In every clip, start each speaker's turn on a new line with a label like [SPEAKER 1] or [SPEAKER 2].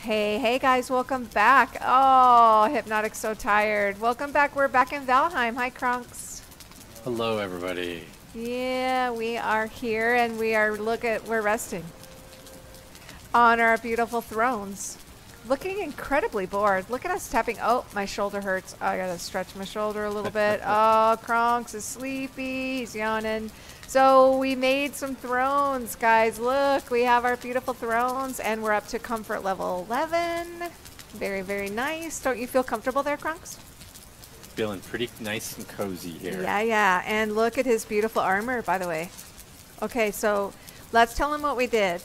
[SPEAKER 1] Hey, hey guys, welcome back. Oh, Hypnotique's so tired. Welcome back. We're back in Valheim. Hi, Kronxx.
[SPEAKER 2] Hello, everybody.
[SPEAKER 1] Yeah, we are here and we are look at we're resting on our beautiful thrones. Looking incredibly bored. Look at us tapping. Oh, my shoulder hurts. Oh, I gotta stretch my shoulder a little bit. oh, Kronxx is sleepy. He's yawning. So we made some thrones, guys. Look, we have our beautiful thrones, and we're up to comfort level 11. Very, very nice. Don't you feel comfortable there, Kronxx?
[SPEAKER 2] Feeling pretty nice and cozy here.
[SPEAKER 1] Yeah, yeah. And look at his beautiful armor, by the way. Okay, so let's tell him what we did.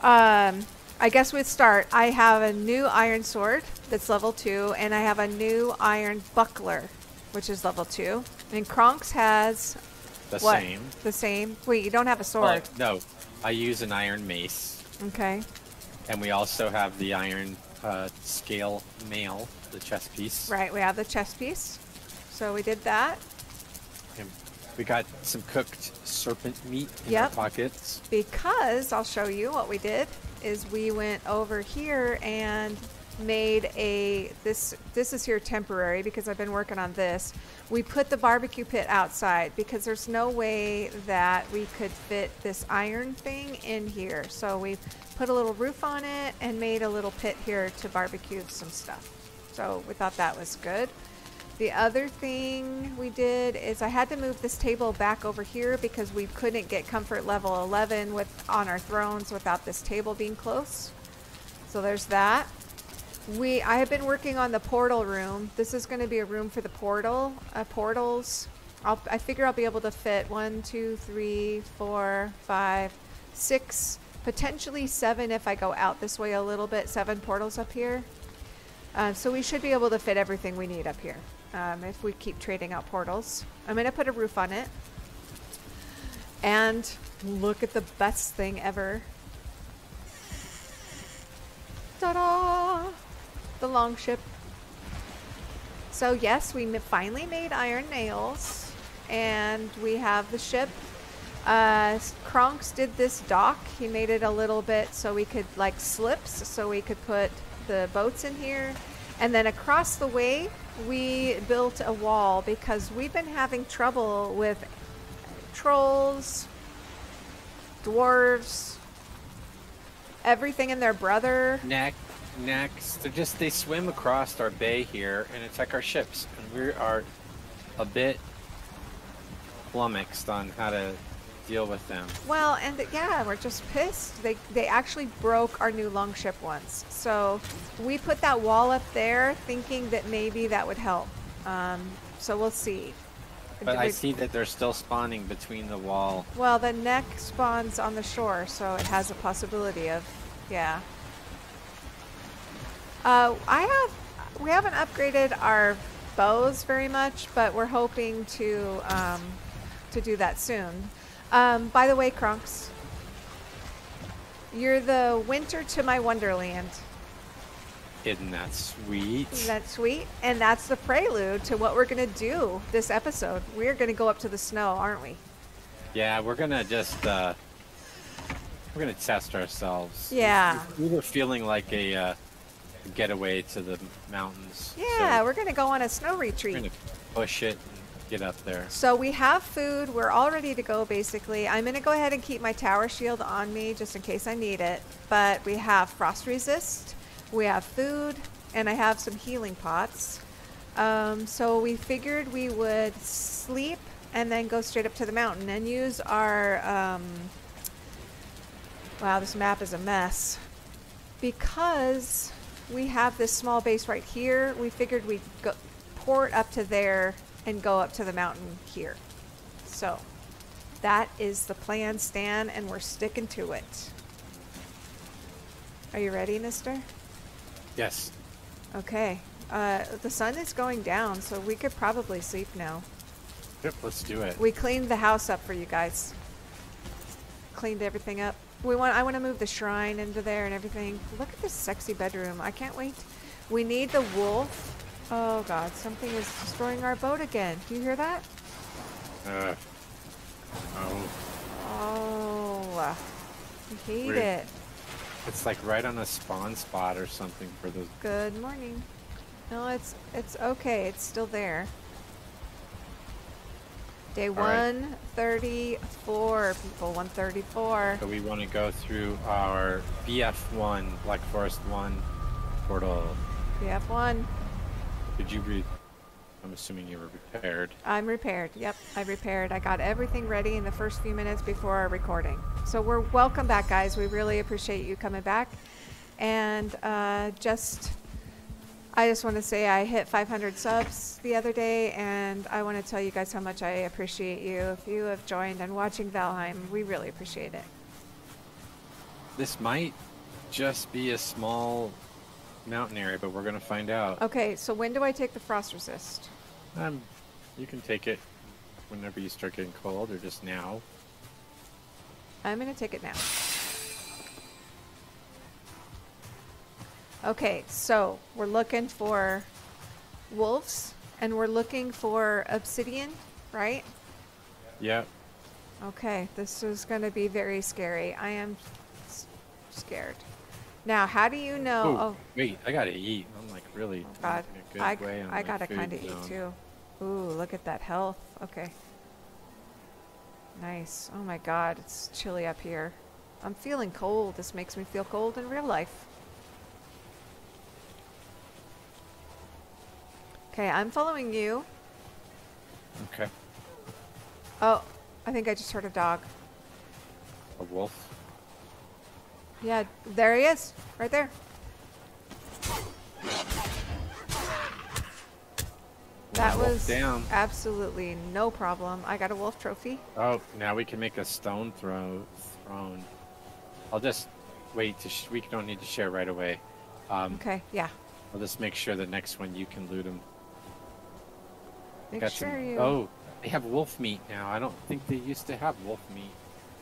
[SPEAKER 1] Um, I guess we'd start. I have a new iron sword that's level 2, and I have a new iron buckler, which is level 2. And Kronxx has
[SPEAKER 2] The
[SPEAKER 1] what?
[SPEAKER 2] same.
[SPEAKER 1] The same. Wait, you don't have a sword.
[SPEAKER 2] no, I use an iron mace,
[SPEAKER 1] Okay.
[SPEAKER 2] and we also have the iron uh, scale mail, the chest piece.
[SPEAKER 1] Right, we have the chest piece. So we did that
[SPEAKER 2] And we got some cooked serpent meat in
[SPEAKER 1] Yep.
[SPEAKER 2] our pockets.
[SPEAKER 1] because I'll show you what we did is we went over here and made a this this is here temporary because I've been working on this. We put the barbecue pit outside because there's no way that we could fit this iron thing in here. So we put a little roof on it and made a little pit here to barbecue some stuff. So we thought that was good. The other thing we did is I had to move this table back over here because we couldn't get comfort level 11 with on our thrones without this table being close. So there's that. We I have been working on the portal room. This is going to be a room for the portal uh, portals. I'll, I figure I'll be able to fit one, two, three, four, five, six, potentially seven if I go out this way a little bit. Seven portals up here. Uh, so we should be able to fit everything we need up here um, if we keep trading out portals. I'm going to put a roof on it. And look at the best thing ever. Ta-da! The longship. So yes, we finally made iron nails. And we have the ship. Uh, Kronxx did this dock. He made it a little bit so we could like slips, so we could put the boats in here. And then across the way, we built a wall because we've been having trouble with trolls, dwarves, everything in their brother.
[SPEAKER 2] Next, next, they're just they swim across our bay here and attack our ships, and we are a bit flummoxed on how to deal with them.
[SPEAKER 1] Well, and yeah, we're just pissed. They they actually broke our new longship once. So we put that wall up there, thinking that maybe that would help. Um, so we'll see.
[SPEAKER 2] But I see that they're still spawning between the wall.
[SPEAKER 1] Well, the neck spawns on the shore, so it has a possibility of, yeah. Uh, I have, we haven't upgraded our bows very much, but we're hoping to, um, to do that soon. Um, by the way, Kronxx, you're the winter to my wonderland.
[SPEAKER 2] Isn't that sweet?
[SPEAKER 1] Isn't that sweet? And that's the prelude to what we're gonna do this episode. We're gonna go up to the snow, aren't we?
[SPEAKER 2] Yeah, we're gonna just uh, we're gonna test ourselves.
[SPEAKER 1] Yeah.
[SPEAKER 2] we, we were feeling like a uh, getaway to the mountains.
[SPEAKER 1] Yeah,
[SPEAKER 2] so
[SPEAKER 1] we're gonna go on a snow
[SPEAKER 2] we're
[SPEAKER 1] retreat.
[SPEAKER 2] gonna push it and get up there.
[SPEAKER 1] So we have food. We're all ready to go, basically. I'm going to go ahead and keep my tower shield on me just in case I need it. But we have frost resist, we have food, and I have some healing pots. Um, so we figured we would sleep and then go straight up to the mountain and use our. Um, wow, this map is a mess. Because we have this small base right here, we figured we'd go, port up to there and go up to the mountain here. So that is the plan, Stan, and we're sticking to it. Are you ready, mister?
[SPEAKER 2] Yes.
[SPEAKER 1] Okay. Uh, the sun is going down, so we could probably sleep now.
[SPEAKER 2] Yep. Let's do it.
[SPEAKER 1] We cleaned the house up for you guys. Cleaned everything up. We want. I want to move the shrine into there and everything. Look at this sexy bedroom. I can't wait. We need the wolf. Oh God, something is destroying our boat again. Do you hear that?
[SPEAKER 2] Uh, oh,
[SPEAKER 1] Oh, I hate
[SPEAKER 2] Rude.
[SPEAKER 1] it.
[SPEAKER 2] It's like right on a spawn spot or something for those.
[SPEAKER 1] Good morning. No, it's it's okay. It's still there. Day
[SPEAKER 2] right.
[SPEAKER 1] 134, people. 134.
[SPEAKER 2] So we want to go through our BF1, Black Forest 1 portal.
[SPEAKER 1] BF1.
[SPEAKER 2] Did you read? I'm assuming you were repaired.
[SPEAKER 1] I'm repaired. Yep, I repaired. I got everything ready in the first few minutes before our recording. So we're welcome back, guys. We really appreciate you coming back. And uh, just, I just want to say I hit 500 subs the other day, and I want to tell you guys how much I appreciate you. If you have joined and watching Valheim, we really appreciate it.
[SPEAKER 2] This might just be a small mountain area, but we're gonna find out.
[SPEAKER 1] Okay, so when do I take the frost resist?
[SPEAKER 2] Um, you can take it whenever you start getting cold, or just now.
[SPEAKER 1] I'm gonna take it now. Okay, so we're looking for wolves and we're looking for obsidian, right?
[SPEAKER 2] Yep.
[SPEAKER 1] Okay, this is going to be very scary. I am s- scared. Now, how do you know?
[SPEAKER 2] Ooh,
[SPEAKER 1] Oh,
[SPEAKER 2] wait, I gotta eat. I'm like really
[SPEAKER 1] God,
[SPEAKER 2] in a good
[SPEAKER 1] I,
[SPEAKER 2] way
[SPEAKER 1] I gotta kind of eat too. Ooh, look at that health. Okay. Nice. Oh my God, it's chilly up here. I'm feeling cold. This makes me feel cold in real life. Okay, I'm following you.
[SPEAKER 2] Okay.
[SPEAKER 1] Oh, I think I just heard a dog.
[SPEAKER 2] A wolf.
[SPEAKER 1] Yeah, there he is. Right there. That was
[SPEAKER 2] down.
[SPEAKER 1] absolutely no problem. I got a wolf trophy.
[SPEAKER 2] Oh, now we can make a stone throw throne. I'll just wait. To sh- we don't need to share right away. Um,
[SPEAKER 1] Okay, yeah.
[SPEAKER 2] I'll just make sure the next one you can loot them.
[SPEAKER 1] Make sure you
[SPEAKER 2] Oh, they have wolf meat now. I don't think they used to have wolf meat.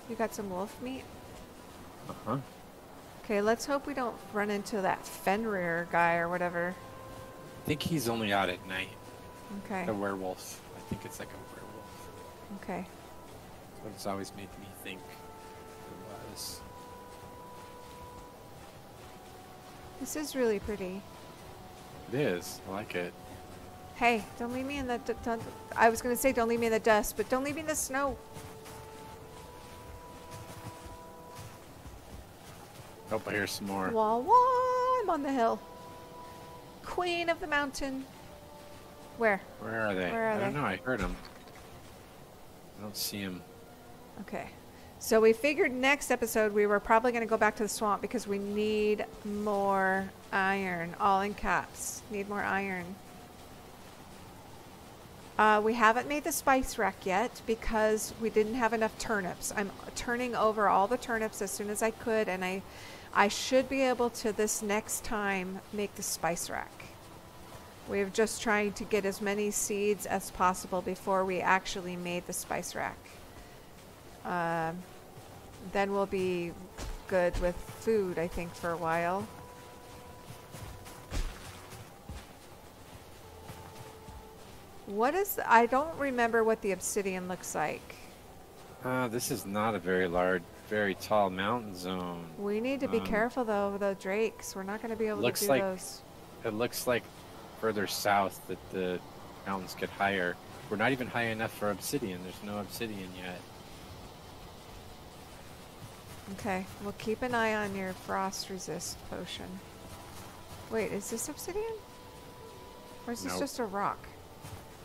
[SPEAKER 1] you got some wolf meat.
[SPEAKER 2] Uh huh.
[SPEAKER 1] Okay, let's hope we don't run into that Fenrir guy or whatever.
[SPEAKER 2] I think he's only out at night.
[SPEAKER 1] Okay.
[SPEAKER 2] The werewolf. I think it's like a werewolf.
[SPEAKER 1] Okay.
[SPEAKER 2] It's always made me think it was.
[SPEAKER 1] This is really pretty.
[SPEAKER 2] It is. I like it.
[SPEAKER 1] Hey, don't leave me in the. D- don't, I was gonna say don't leave me in the dust, but don't leave me in the snow.
[SPEAKER 2] Hope I hear some more.
[SPEAKER 1] Wah wah! I'm on the hill. Queen of the mountain. Where?
[SPEAKER 2] Where are they?
[SPEAKER 1] Where are
[SPEAKER 2] I don't know. I heard them. I don't see them.
[SPEAKER 1] Okay. So we figured next episode we were probably going to go back to the swamp because we need more iron. All in caps. Need more iron. Uh, we haven't made the spice rack yet because we didn't have enough turnips. I'm turning over all the turnips as soon as I could, and I, I should be able to this next time make the spice rack. We're just trying to get as many seeds as possible before we actually made the spice rack. Um, then we'll be good with food, I think, for a while. What is? I don't remember what the obsidian looks like.
[SPEAKER 2] Uh, this is not a very large, very tall mountain zone.
[SPEAKER 1] We need to be
[SPEAKER 2] Um,
[SPEAKER 1] careful though of the drakes. We're not going to be able
[SPEAKER 2] looks
[SPEAKER 1] to do
[SPEAKER 2] like-
[SPEAKER 1] those.
[SPEAKER 2] It looks like further south that the mountains get higher. We're not even high enough for obsidian. There's no obsidian yet.
[SPEAKER 1] Okay, we'll keep an eye on your frost resist potion. Wait, is this obsidian? Or is this
[SPEAKER 2] Nope.
[SPEAKER 1] just a rock?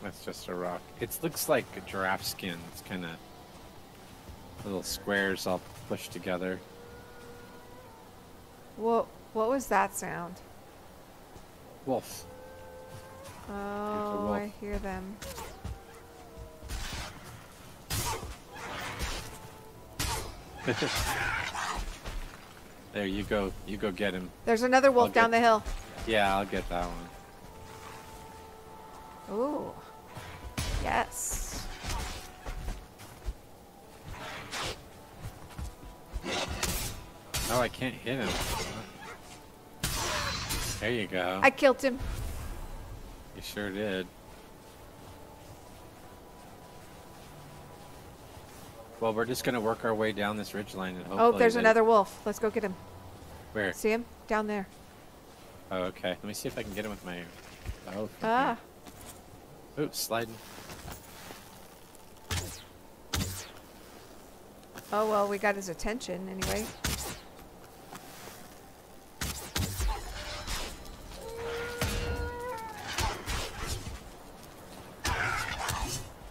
[SPEAKER 2] That's just a rock. It looks like a giraffe skin. It's kind of little squares all pushed together.
[SPEAKER 1] What? What was that sound?
[SPEAKER 2] Wolf.
[SPEAKER 1] Oh, I hear them.
[SPEAKER 2] there you go. You go get him.
[SPEAKER 1] There's another wolf down the hill.
[SPEAKER 2] Yeah, I'll get that one.
[SPEAKER 1] Ooh. Yes.
[SPEAKER 2] Oh, I can't hit him. There you go.
[SPEAKER 1] I killed him.
[SPEAKER 2] You sure did. Well, we're just gonna work our way down this ridgeline and hopefully.
[SPEAKER 1] Oh, there's another wolf. Let's go get him.
[SPEAKER 2] Where?
[SPEAKER 1] See him down there.
[SPEAKER 2] Oh, okay. Let me see if I can get him with my. Oh.
[SPEAKER 1] Ah.
[SPEAKER 2] Oops, sliding.
[SPEAKER 1] Oh well, we got his attention anyway.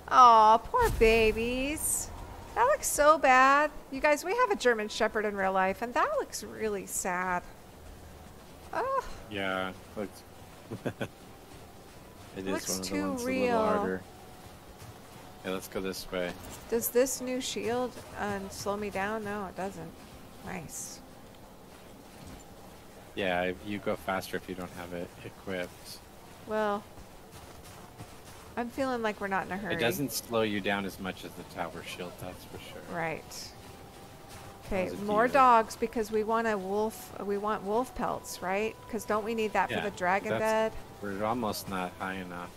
[SPEAKER 1] Aw, poor babies. That looks so bad. You guys, we have a German Shepherd in real life, and that looks really sad. Oh,
[SPEAKER 2] Yeah. Looks. it is
[SPEAKER 1] Looks
[SPEAKER 2] one of the
[SPEAKER 1] too real.
[SPEAKER 2] Yeah, let's go this way.
[SPEAKER 1] does this new shield uh, slow me down? No, it doesn't. Nice.
[SPEAKER 2] Yeah, you go faster if you don't have it equipped.
[SPEAKER 1] Well, I'm feeling like we're not in a hurry.
[SPEAKER 2] It doesn't slow you down as much as the tower shield, that's for sure.
[SPEAKER 1] Right. Okay, more dogs because we want a wolf. We want wolf pelts, right? Because don't we need that
[SPEAKER 2] Yeah,
[SPEAKER 1] for the dragon bed?
[SPEAKER 2] We're almost not high enough.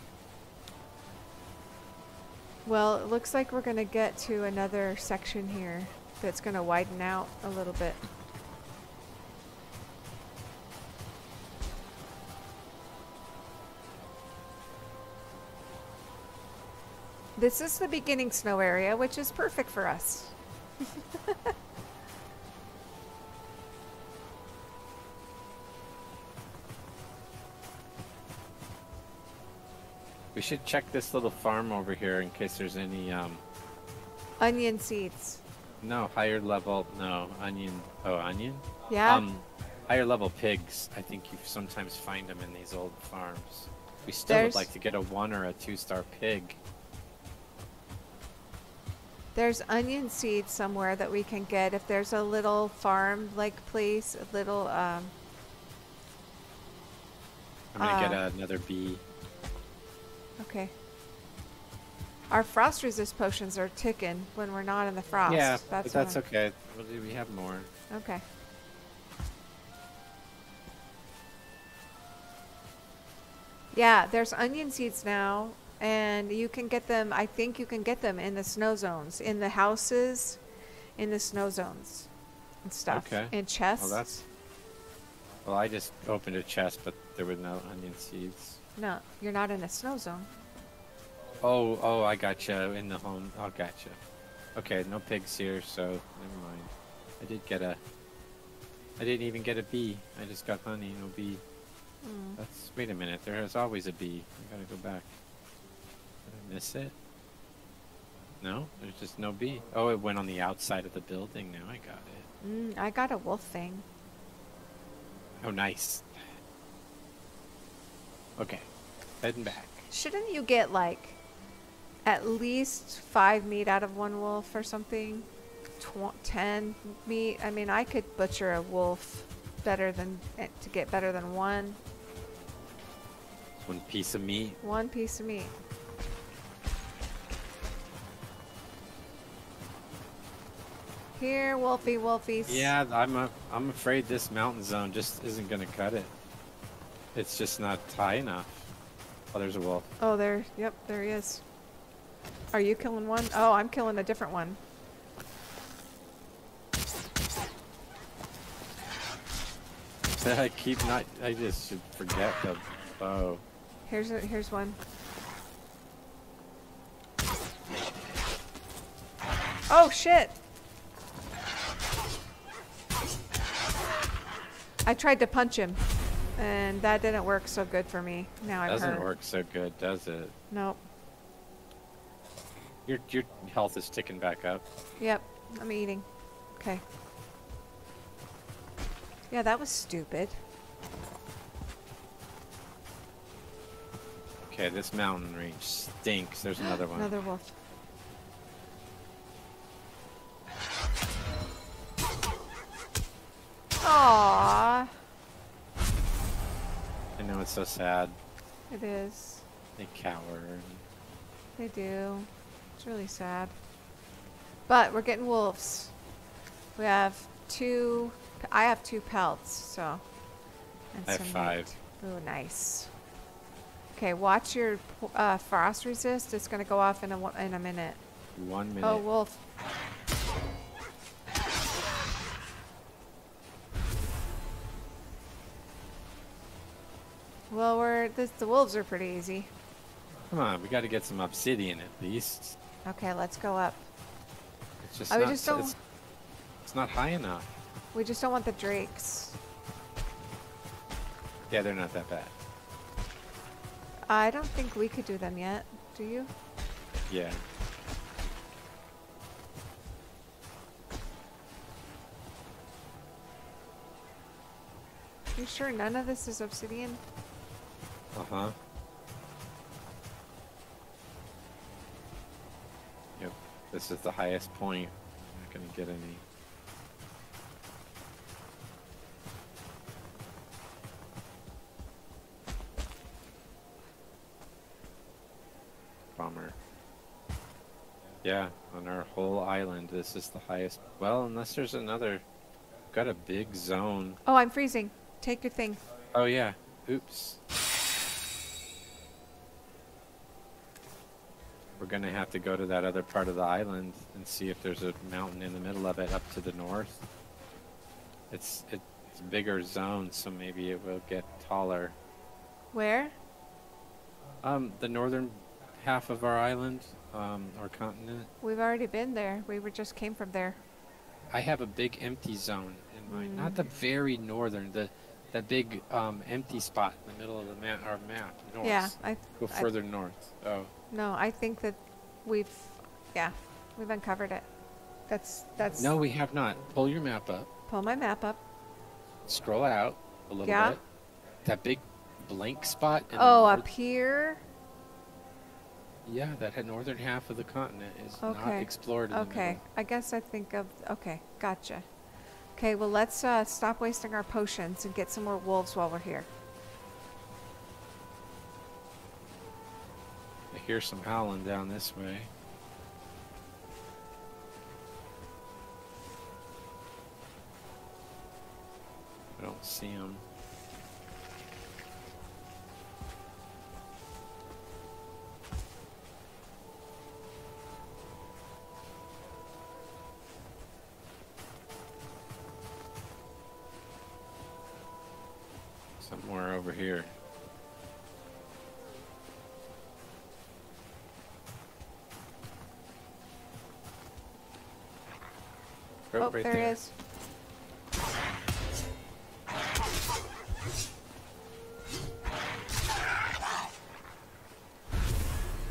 [SPEAKER 1] Well, it looks like we're gonna get to another section here that's gonna widen out a little bit. This is the beginning snow area, which is perfect for us.
[SPEAKER 2] We should check this little farm over here in case there's any, um,
[SPEAKER 1] Onion seeds.
[SPEAKER 2] no, higher level, no, onion, oh, onion?
[SPEAKER 1] Yeah?
[SPEAKER 2] Um, higher level pigs, I think you sometimes find them in these old farms. We still
[SPEAKER 1] There's-
[SPEAKER 2] would like to get a one or a two star pig.
[SPEAKER 1] There's onion seeds somewhere that we can get if there's a little farm like place, a little um
[SPEAKER 2] I'm gonna get
[SPEAKER 1] Uh,
[SPEAKER 2] another bee.
[SPEAKER 1] Okay. Our frost resist potions are ticking when we're not in the frost.
[SPEAKER 2] yeah,
[SPEAKER 1] that's
[SPEAKER 2] but that's okay. We have more.
[SPEAKER 1] Okay. Yeah, there's onion seeds now, and you can get them. I think you can get them in the snow zones, in the houses, in the snow zones, and stuff.
[SPEAKER 2] Okay.
[SPEAKER 1] In chests.
[SPEAKER 2] Well, that's. Well, I just opened a chest, but there were no onion seeds.
[SPEAKER 1] No, you're not in a snow zone.
[SPEAKER 2] Oh, oh, I gotcha. In the home. I gotcha. Okay, no pigs here, so never mind. I did get a. I didn't even get a bee. I just got honey, no bee.
[SPEAKER 1] Mm.
[SPEAKER 2] That's. Wait a minute. There is always a bee. I gotta go back. Did I miss it? No, there's just no bee. Oh, it went on the outside of the building. Now I got it.
[SPEAKER 1] Mm, I got a wolf thing.
[SPEAKER 2] Oh, nice. Okay, heading back.
[SPEAKER 1] Shouldn't you get like at least five meat out of one wolf or something? Tw- ten meat. I mean, I could butcher a wolf better than eh, to get better than one.
[SPEAKER 2] One piece of meat.
[SPEAKER 1] One piece of meat. Here, wolfie, wolfies.
[SPEAKER 2] Yeah, I'm a, I'm afraid this mountain zone just isn't gonna cut it. It's just not high enough. Oh, there's a wolf.
[SPEAKER 1] Oh, there. Yep, there he is. Are you killing one? Oh, I'm killing a different one.
[SPEAKER 2] I keep not. I just should forget the bow.
[SPEAKER 1] Here's a, here's one. Oh shit! I tried to punch him, and that didn't work so good for me. Now I'm
[SPEAKER 2] Doesn't work so good, does it?
[SPEAKER 1] Nope.
[SPEAKER 2] Your your health is ticking back up.
[SPEAKER 1] Yep. I'm eating. Okay. Yeah, that was stupid.
[SPEAKER 2] Okay, this mountain range stinks. There's another one.
[SPEAKER 1] Another wolf. Aww.
[SPEAKER 2] I know it's so sad.
[SPEAKER 1] It is.
[SPEAKER 2] They cower.
[SPEAKER 1] They do. It's really sad. But we're getting wolves. We have two. I have two pelts, so. And
[SPEAKER 2] I have five.
[SPEAKER 1] Ooh, nice. Okay, watch your uh, frost resist. It's gonna go off in a in a minute.
[SPEAKER 2] One minute.
[SPEAKER 1] Oh, wolf. Well, we're this, the wolves are pretty easy.
[SPEAKER 2] Come on, we got to get some obsidian at least.
[SPEAKER 1] Okay, let's go up.
[SPEAKER 2] It's just
[SPEAKER 1] I would
[SPEAKER 2] not.
[SPEAKER 1] just don't-
[SPEAKER 2] It's, it's not high enough.
[SPEAKER 1] We just don't want the drakes.
[SPEAKER 2] Yeah, they're not that bad.
[SPEAKER 1] I don't think we could do them yet. Do you?
[SPEAKER 2] Yeah.
[SPEAKER 1] You sure none of this is obsidian?
[SPEAKER 2] Uh huh. Yep. This is the highest point. not gonna get any. Bummer. Yeah, on our whole island, this is the highest. Well, unless there's another. Got a big zone.
[SPEAKER 1] Oh, I'm freezing. Take your thing.
[SPEAKER 2] Oh yeah. Oops. We're gonna have to go to that other part of the island and see if there's a mountain in the middle of it up to the north. It's it's a bigger zone, so maybe it will get taller.
[SPEAKER 1] Where?
[SPEAKER 2] Um, the northern half of our island, um, or continent.
[SPEAKER 1] We've already been there. We were just came from there.
[SPEAKER 2] I have a big empty zone in mind. Not the very northern, the that big um, empty spot in the middle of the map, our map. North.
[SPEAKER 1] Yeah, I.
[SPEAKER 2] Go
[SPEAKER 1] I-
[SPEAKER 2] further north. Oh.
[SPEAKER 1] No, I think that we've. Yeah, we've uncovered it. That's that's.
[SPEAKER 2] No, we have not. Pull your map up.
[SPEAKER 1] Pull my map up.
[SPEAKER 2] Scroll out a little
[SPEAKER 1] Yeah.
[SPEAKER 2] bit. That big blank spot. in
[SPEAKER 1] Oh,
[SPEAKER 2] north-
[SPEAKER 1] up here.
[SPEAKER 2] Yeah, that had northern half of the continent is not explored. In
[SPEAKER 1] Okay, I guess I think of. Okay, gotcha. Okay, well let's uh, stop wasting our potions and get some more wolves while we're here.
[SPEAKER 2] Hear some howling down this way. I don't see them.
[SPEAKER 1] Oh,
[SPEAKER 2] right
[SPEAKER 1] there he is.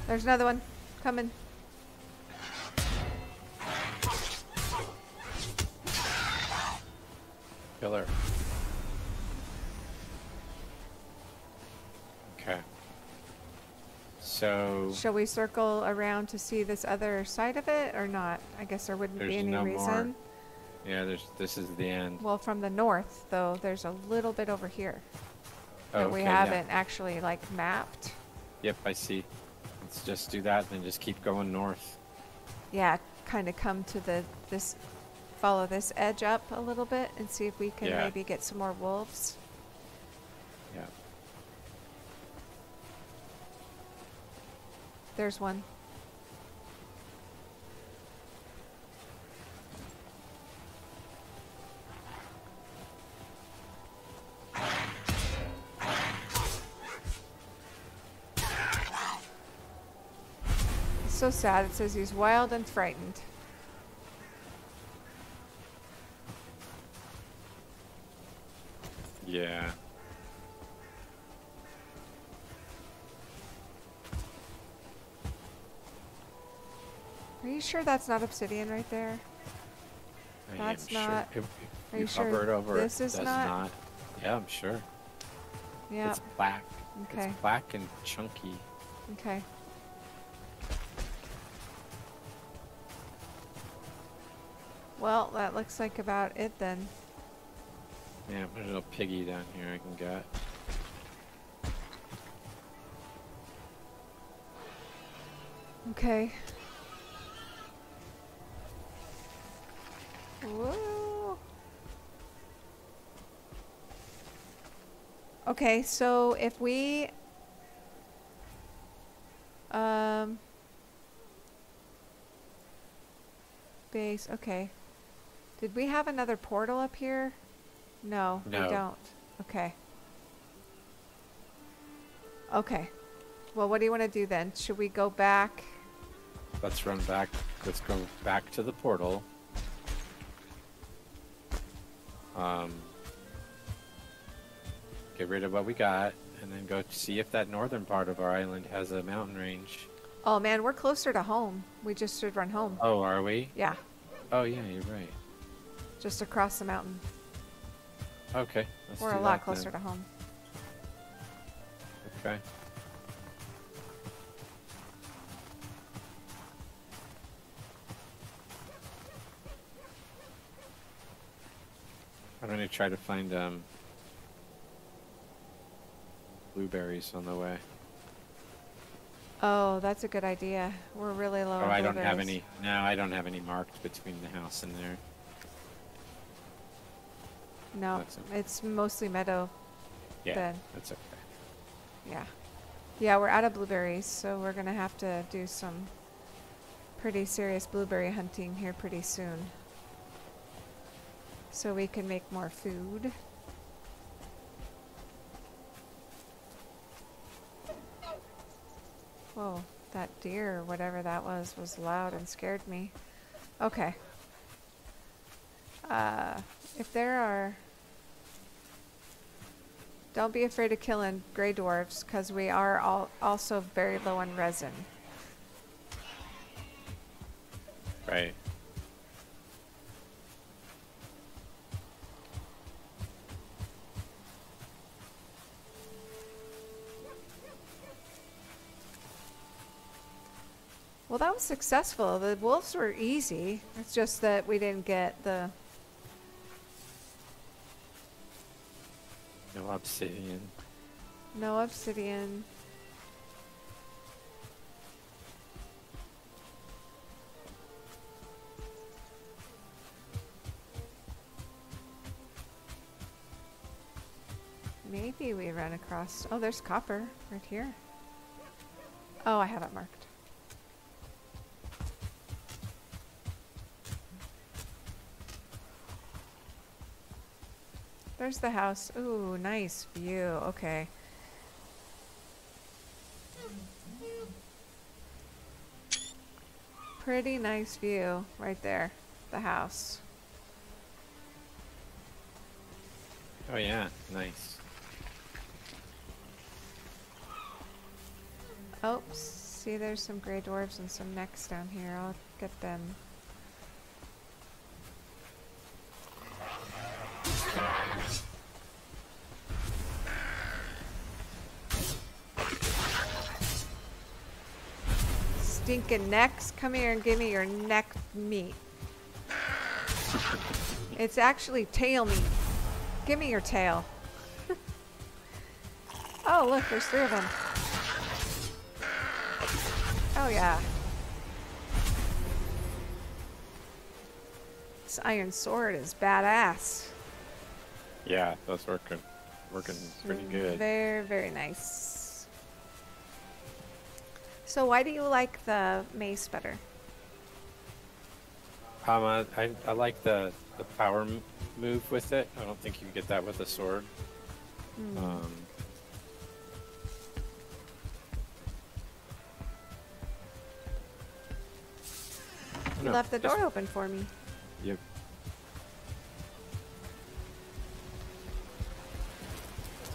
[SPEAKER 1] There's another one coming.
[SPEAKER 2] Killer. Okay. So
[SPEAKER 1] Shall we circle around to see this other side of it or not? I guess there wouldn't be any
[SPEAKER 2] no more. Yeah, there's this is the end.
[SPEAKER 1] Well, from the north, though, there's a little bit over here
[SPEAKER 2] Oh,
[SPEAKER 1] that we
[SPEAKER 2] okay, yeah.
[SPEAKER 1] haven't actually like mapped.
[SPEAKER 2] Yep, I see. Let's just do that, then just keep going north.
[SPEAKER 1] Yeah, kind of come to the this, follow this edge up a little bit and see if we can
[SPEAKER 2] Yeah.
[SPEAKER 1] maybe get some more wolves.
[SPEAKER 2] Yeah.
[SPEAKER 1] There's one. So sad. It says he's wild and frightened.
[SPEAKER 2] Yeah.
[SPEAKER 1] Are you sure that's not obsidian right there?
[SPEAKER 2] I
[SPEAKER 1] That's
[SPEAKER 2] sure.
[SPEAKER 1] not-
[SPEAKER 2] If, if
[SPEAKER 1] are
[SPEAKER 2] you,
[SPEAKER 1] you sure
[SPEAKER 2] over
[SPEAKER 1] this
[SPEAKER 2] it,
[SPEAKER 1] is
[SPEAKER 2] that's
[SPEAKER 1] not?
[SPEAKER 2] Yeah, I'm sure.
[SPEAKER 1] Yeah.
[SPEAKER 2] It's black.
[SPEAKER 1] Okay.
[SPEAKER 2] It's black and chunky.
[SPEAKER 1] Okay. Well, that looks like about it then.
[SPEAKER 2] Yeah, there's a little piggy down here I can get.
[SPEAKER 1] Okay. Whoa. Okay, so if we um base, okay. Did we have another portal up here? No,
[SPEAKER 2] No.
[SPEAKER 1] we don't. Okay. Okay. Well, what do you want to do then? Should we go back?
[SPEAKER 2] Let's run back. Let's go back to the portal. Um, get rid of what we got, and then go see if that northern part of our island has a mountain range.
[SPEAKER 1] Oh man, we're closer to home. We just should run home.
[SPEAKER 2] Oh, are we?
[SPEAKER 1] Yeah,
[SPEAKER 2] Oh, yeah, you're right.
[SPEAKER 1] Just across the mountain.
[SPEAKER 2] Okay.
[SPEAKER 1] We're a lot closer
[SPEAKER 2] then.
[SPEAKER 1] to home.
[SPEAKER 2] Okay. I'm gonna try to find um blueberries on the way.
[SPEAKER 1] Oh, that's a good idea. We're really low.
[SPEAKER 2] Oh, I don't have any. No, I don't have any marked between the house and there.
[SPEAKER 1] No,
[SPEAKER 2] okay.
[SPEAKER 1] it's mostly meadow.
[SPEAKER 2] Yeah,
[SPEAKER 1] Then.
[SPEAKER 2] that's okay.
[SPEAKER 1] Yeah. Yeah, we're out of blueberries, so we're gonna have to do some pretty serious blueberry hunting here pretty soon. So we can make more food. Whoa, that deer, whatever that was, was loud and scared me. Okay. Uh, if there are don't be afraid of killing gray dwarfs because we are all also very low on resin.
[SPEAKER 2] Right.
[SPEAKER 1] Well, that was successful. The wolves were easy. It's just that we didn't get the.
[SPEAKER 2] No obsidian.
[SPEAKER 1] No obsidian. Maybe we ran across. Oh, there's copper right here. Oh, I have it marked. There's the house. Ooh, nice view. Okay. Pretty nice view right there. The house.
[SPEAKER 2] Oh yeah, nice.
[SPEAKER 1] Oh, see, there's some gray dwarves and some necks down here. I'll get them. Stinking necks, come here and give me your neck meat. It's actually tail meat. Give me your tail. oh, look, there's three of them. Oh yeah. This iron sword is badass.
[SPEAKER 2] Yeah, that's working. Working pretty good.
[SPEAKER 1] Very, very nice. So why do you like the mace better?
[SPEAKER 2] Um, I, I, I like the the power m- move with it. I don't think you can get that with a sword.
[SPEAKER 1] Hmm.
[SPEAKER 2] Um,
[SPEAKER 1] you left the door open for me.
[SPEAKER 2] Yep.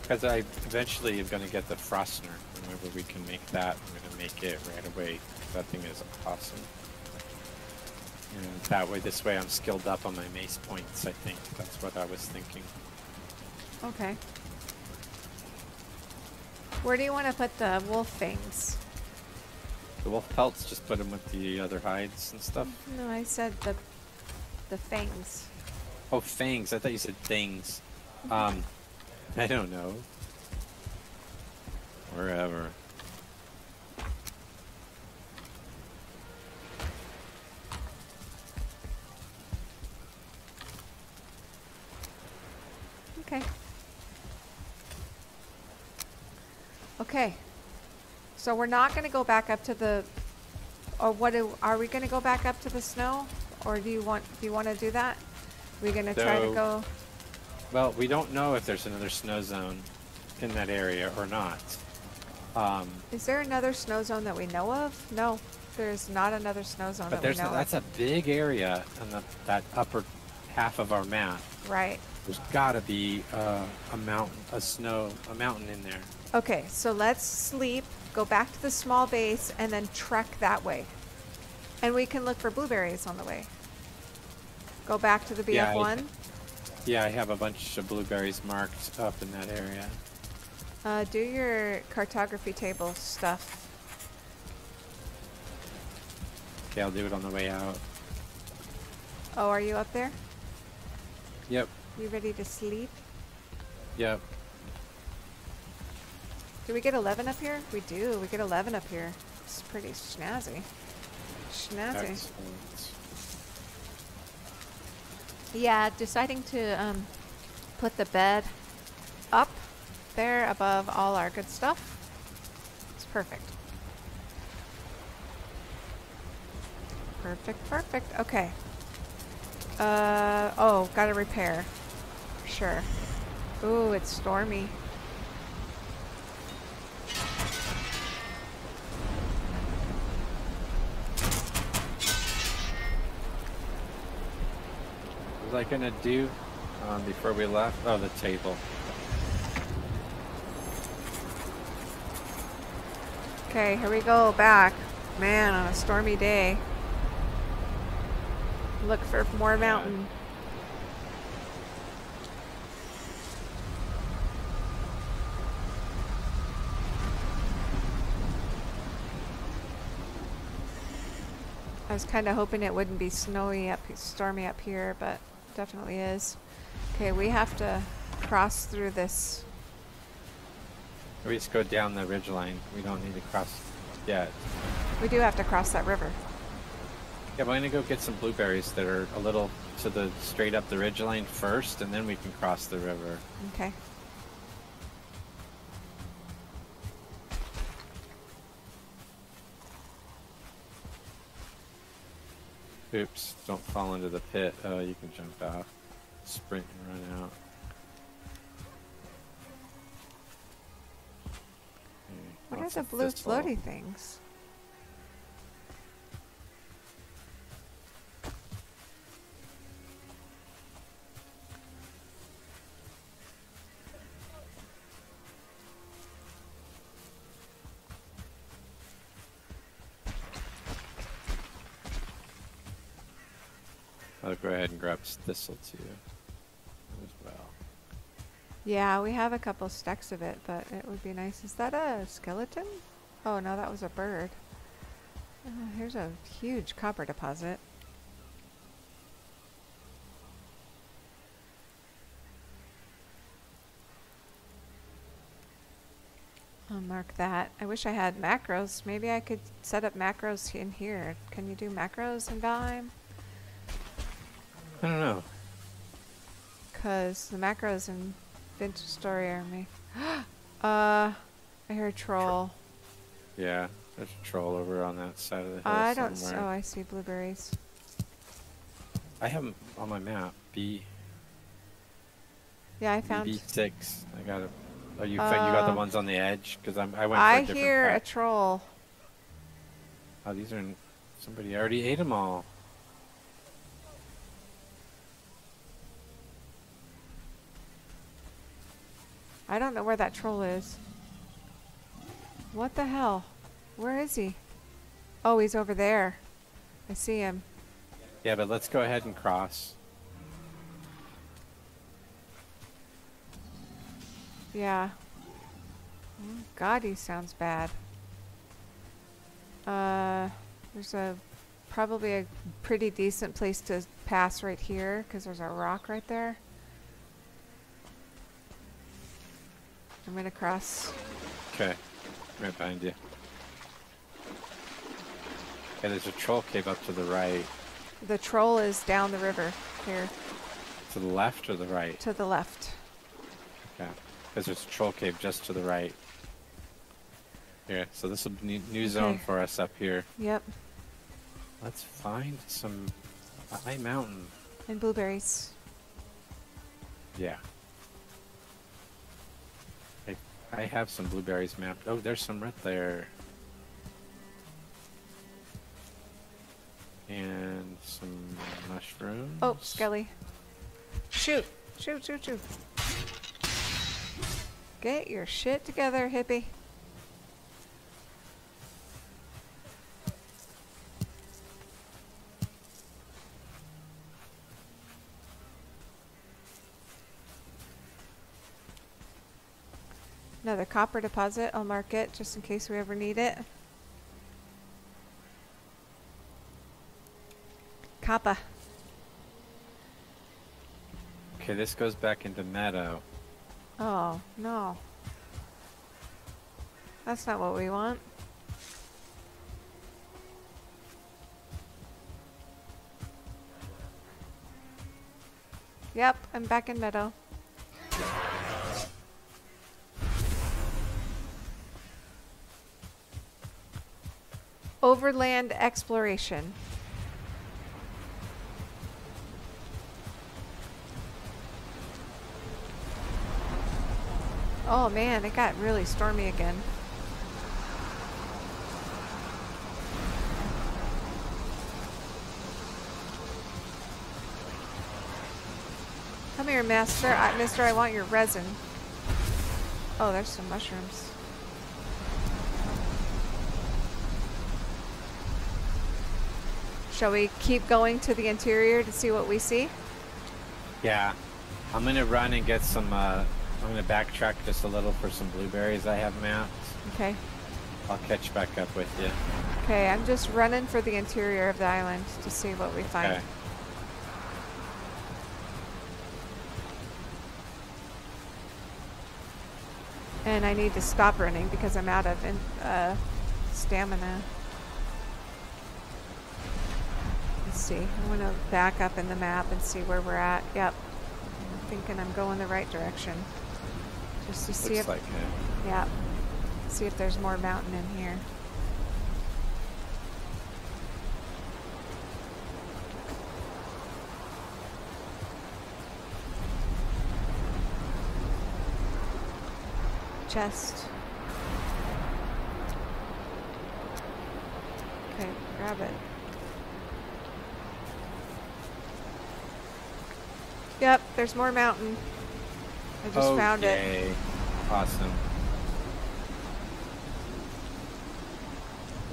[SPEAKER 2] Because I eventually am going to get the Frostner. Whenever we can make that, I'm going to make it right away. That thing is awesome. And that way, this way I'm skilled up on my mace points, I think. That's what I was thinking.
[SPEAKER 1] Okay. Where do you want to put the wolf fangs?
[SPEAKER 2] The wolf pelts, just put them with the other hides and stuff.
[SPEAKER 1] No, I said the the fangs.
[SPEAKER 2] Oh, fangs. I thought you said things. Um, I don't know. Wherever.
[SPEAKER 1] Okay. Okay. So we're not going to go back up to the or what do, are we going to go back up to the snow or do you want do you want to do that? We're going to try to go
[SPEAKER 2] Well, we don't know if there's another snow zone in that area or not. Um,
[SPEAKER 1] Is there another snow zone that we know of? No, there's not another snow zone
[SPEAKER 2] but
[SPEAKER 1] that
[SPEAKER 2] there's
[SPEAKER 1] we know
[SPEAKER 2] that's
[SPEAKER 1] of.
[SPEAKER 2] a big area on the, that upper half of our map.
[SPEAKER 1] Right.
[SPEAKER 2] There's got to be uh, a mountain, a snow, a mountain in there.
[SPEAKER 1] Okay, so let's sleep, go back to the small base, and then trek that way. And we can look for blueberries on the way. Go back to the
[SPEAKER 2] Yeah, I-
[SPEAKER 1] BF1.
[SPEAKER 2] Yeah, I have a bunch of blueberries marked up in that area.
[SPEAKER 1] Uh, do your cartography table stuff.
[SPEAKER 2] Okay, I'll do it on the way out.
[SPEAKER 1] Oh, are you up there?
[SPEAKER 2] Yep,
[SPEAKER 1] You ready to sleep?
[SPEAKER 2] yep.
[SPEAKER 1] Do we get 11 up here? We do. We get 11 up here. It's pretty snazzy. Snazzy.
[SPEAKER 2] Excellent.
[SPEAKER 1] Yeah, deciding to um, put the bed up there above all our good stuff. It's perfect. Perfect, perfect. Okay. Uh, oh, gotta repair. Sure. Ooh, it's stormy.
[SPEAKER 2] What was I gonna do um, before we left? Oh, the table.
[SPEAKER 1] Okay, here we go back. Man, on a stormy day. Look for more mountain. I was kind of hoping it wouldn't be snowy up, stormy up here, but definitely is. Okay, we have to cross through this.
[SPEAKER 2] We just go down the ridge line. We don't need to cross yet.
[SPEAKER 1] We do have to cross that river.
[SPEAKER 2] Yeah, but I'm gonna go get some blueberries that are a little to the straight up the ridge line first, and then we can cross the river.
[SPEAKER 1] Okay.
[SPEAKER 2] Oops! Don't fall into the pit. Oh, you can jump out, sprint and run out. Okay,
[SPEAKER 1] What are the blue
[SPEAKER 2] thistle.
[SPEAKER 1] floaty things?
[SPEAKER 2] I'll go ahead and grab s- thistle too, as well.
[SPEAKER 1] Yeah, we have a couple stacks of it, but it would be nice. Is that a skeleton? Oh no, that was a bird. Uh, here's a huge copper deposit. I'll mark that. I wish I had macros. Maybe I could set up macros in here. Can you do macros in Valheim?
[SPEAKER 2] I don't know.
[SPEAKER 1] Cause the macros in Vintage Story Army. uh, I hear a troll.
[SPEAKER 2] Yeah, there's a troll over on that side of the hill
[SPEAKER 1] I don't. s-
[SPEAKER 2] somewhere.
[SPEAKER 1] Oh, I see blueberries.
[SPEAKER 2] I have them on my map. B
[SPEAKER 1] Yeah, I found.
[SPEAKER 2] B six. I got a. Oh, you found, you got the
[SPEAKER 1] Uh,
[SPEAKER 2] ones on the edge because I'm. I went. For
[SPEAKER 1] I
[SPEAKER 2] a
[SPEAKER 1] hear a troll.
[SPEAKER 2] Oh, these are. Somebody already ate them all.
[SPEAKER 1] I don't know where that troll is. What the hell? Where is he? Oh, he's over there. I see him.
[SPEAKER 2] Yeah, but let's go ahead and cross.
[SPEAKER 1] Yeah. Oh, God, he sounds bad. Uh, there's a probably a pretty decent place to pass right here because there's a rock right there. I'm gonna cross.
[SPEAKER 2] Okay, right behind you. Yeah, there's a troll cave up to the right.
[SPEAKER 1] The troll is down the river here
[SPEAKER 2] To the left or the right?
[SPEAKER 1] to the left.
[SPEAKER 2] Okay. Because there's a troll cave just to the right. Here, so this will be new, new zone
[SPEAKER 1] Okay.
[SPEAKER 2] for us up here.
[SPEAKER 1] Yep,
[SPEAKER 2] Let's find some high mountain.
[SPEAKER 1] and blueberries.
[SPEAKER 2] Yeah. I I have some blueberries mapped. Oh, there's some right there. And some mushrooms.
[SPEAKER 1] Oh, Skelly. Shoot. Shoot, shoot, shoot. Get your shit together, Hypi. Another copper deposit. I'll mark it just in case we ever need it. Copper.
[SPEAKER 2] Okay, this goes back into meadow.
[SPEAKER 1] Oh, no. That's not what we want. Yep, I'm back in meadow. Overland exploration. Oh man, it got really stormy again. Come here, master. I, mister, I want your resin. Oh, there's some mushrooms. Shall we keep going to the interior to see what we see?
[SPEAKER 2] Yeah. I'm gonna run and get some, uh, I'm gonna backtrack just a little for some blueberries I have mapped.
[SPEAKER 1] Okay.
[SPEAKER 2] I'll catch back up with you.
[SPEAKER 1] Okay, I'm just running for the interior of the island to see what we find.
[SPEAKER 2] Okay.
[SPEAKER 1] And I need to stop running because I'm out of in, uh, stamina. Let's see. I'm going to back up in the map and see where we're at. Yep. I'm thinking I'm going the right direction. Just to see
[SPEAKER 2] Looks
[SPEAKER 1] if...
[SPEAKER 2] like.
[SPEAKER 1] Yep. See if there's more mountain in here. Chest. Okay, grab it. Yep, there's more mountain. I just found it.
[SPEAKER 2] Okay. Awesome.